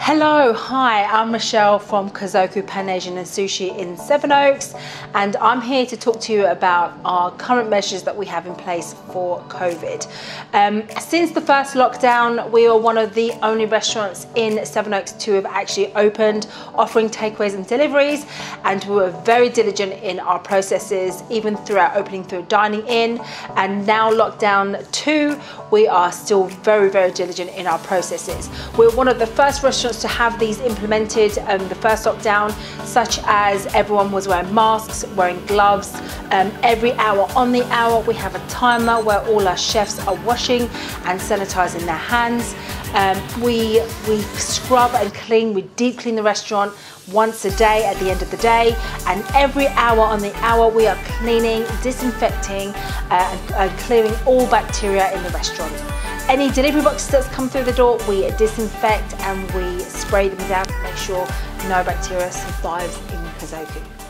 Hello, hi, I'm Michelle from Kazoku Pan Asian and Sushi in Sevenoaks, and I'm here to talk to you about our current measures that we have in place for COVID. Um, since the first lockdown, we are one of the only restaurants in Sevenoaks to have actually opened, offering takeaways and deliveries, and we were very diligent in our processes, even throughout opening through dining in, and now lockdown two, we are still very, very diligent in our processes. We're one of the first restaurants to have these implemented um, the first lockdown, such as everyone was wearing masks, wearing gloves, um, every hour on the hour we have a timer where all our chefs are washing and sanitizing their hands. Um, we, we scrub and clean, we deep clean the restaurant once a day at the end of the day and every hour on the hour we are cleaning, disinfecting uh, and uh, clearing all bacteria in the restaurant. Any delivery boxes that come through the door, we disinfect and we spray them down to make sure no bacteria survives in Kazoku.